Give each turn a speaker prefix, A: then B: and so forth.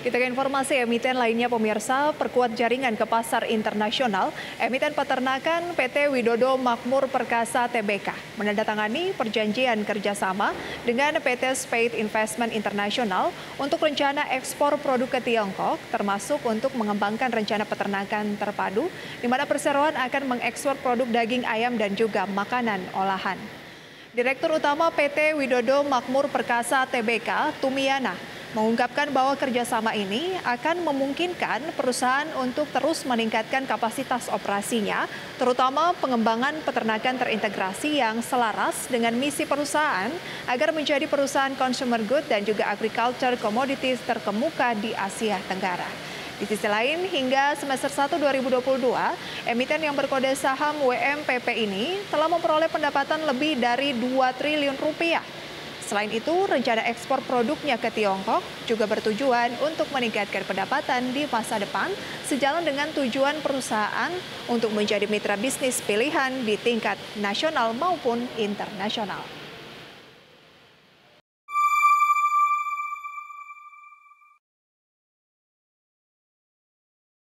A: Kita ke informasi emiten lainnya pemirsa, perkuat jaringan ke pasar internasional, emiten peternakan PT Widodo Makmur Perkasa Tbk menandatangani perjanjian kerjasama dengan PT Spade Investment International untuk rencana ekspor produk ke Tiongkok, termasuk untuk mengembangkan rencana peternakan terpadu, di mana perseroan akan mengekspor produk daging ayam dan juga makanan olahan. Direktur Utama PT Widodo Makmur Perkasa Tbk, Tumiana, mengungkapkan bahwa kerjasama ini akan memungkinkan perusahaan untuk terus meningkatkan kapasitas operasinya, terutama pengembangan peternakan terintegrasi yang selaras dengan misi perusahaan agar menjadi perusahaan consumer good dan juga agriculture commodities terkemuka di Asia Tenggara. Di sisi lain, hingga semester 1 2022, emiten yang berkode saham WMPP ini telah memperoleh pendapatan lebih dari 2 triliun rupiah Selain itu, rencana ekspor produknya ke Tiongkok juga bertujuan untuk meningkatkan pendapatan di masa depan sejalan dengan tujuan perusahaan untuk menjadi mitra bisnis pilihan di tingkat nasional maupun internasional.